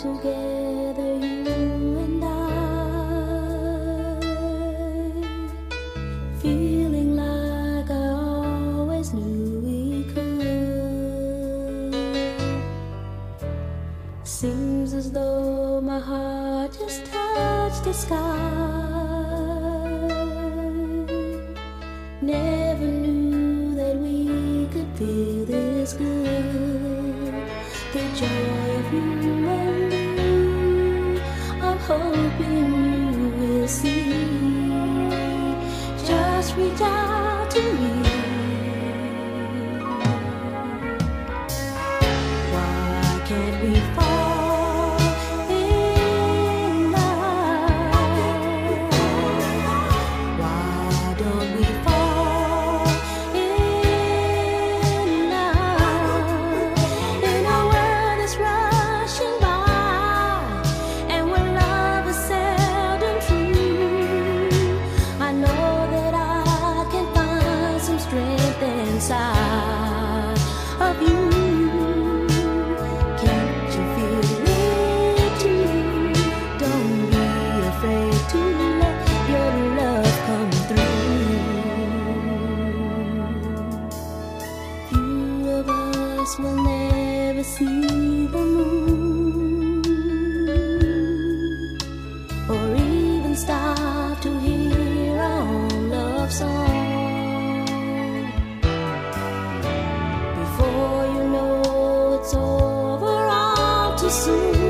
Together, you and I, feeling like I always knew we could. Seems as though my heart just touched the sky. Never knew that we could feel this good. The joy of you and hoping you will see. Just reach out to me. Why can't we us will never see the moon or even stop to hear our own love song. Before you know it's over all too soon.